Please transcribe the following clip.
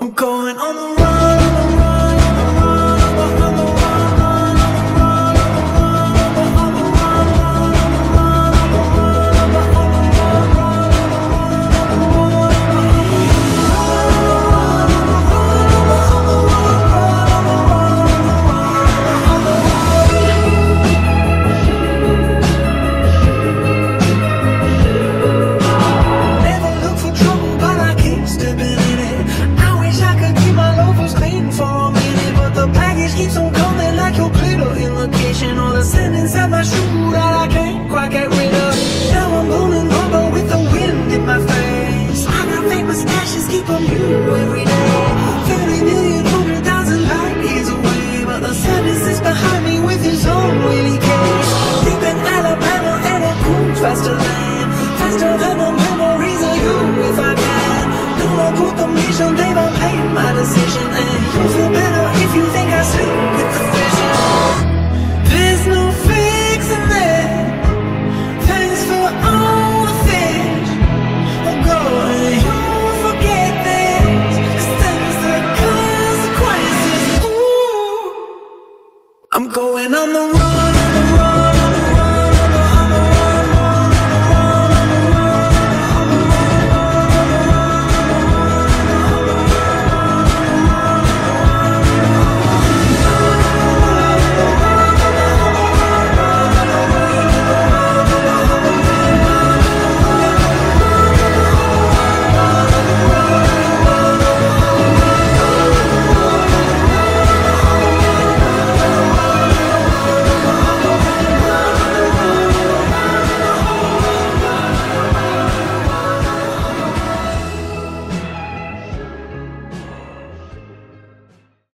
I'm going on the run. Mustaches, keep I'm going on the run, on the run.